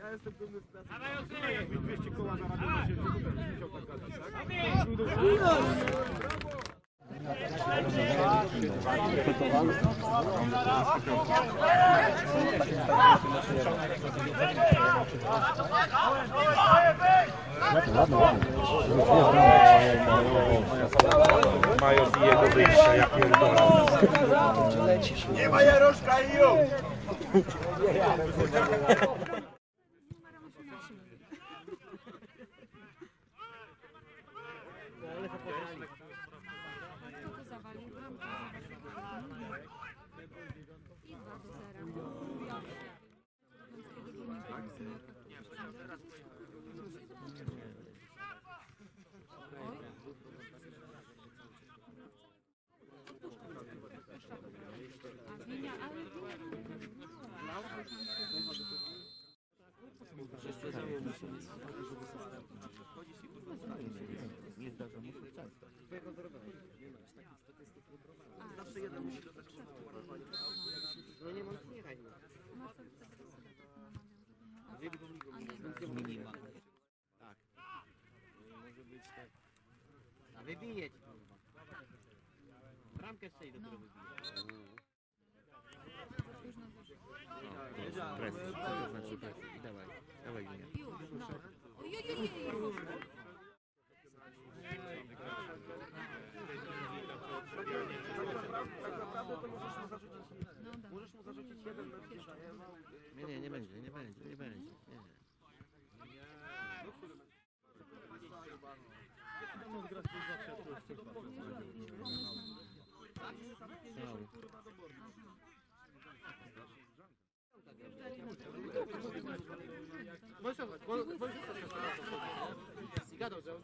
Ja jestem dumny z pracy. Dawaj, Jakby 200 koła zarabiał na siebie, to będziesz musiał tak gadać, tak? Mają i jego wyjścia, ja pierdolę. Nie ma Jaroszka i już! Kto to zawalił. I 2 do 0. A Winia, ale Zawsze jeden musi dostać No nie mam nie żeby nie Dwie drugą ligą. Minima. Tak. Może być tak. A wybijeć kurwa. Bramkę strzeli dopiero wybije. Presji, to znaczy presji? I dawaj, dawaj Ginia. Już, no. Ojojojej! No da. Możesz mu zarzucić jeden mecz, nie no. Nie, nie, będzie, nie będzie, nie będzie. Nie. Cały. Możesz możesz Gadał, że on